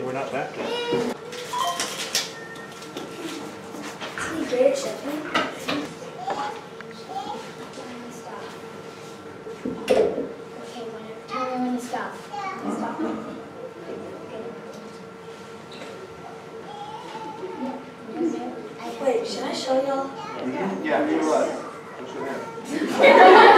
back to. We did it, Stephanie. Okay, whenever. Tell me when to stop. Stop. Wait, should I show y'all? Yeah, you uh, what? What's your name?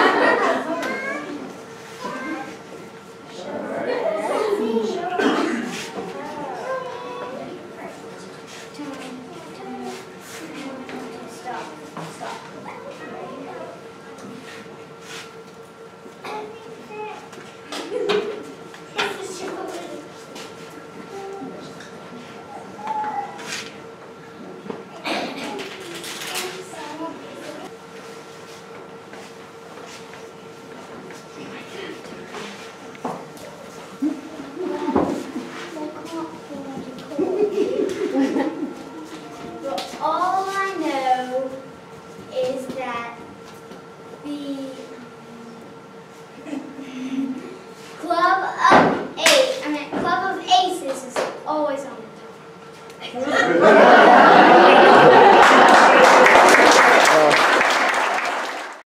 Yeah.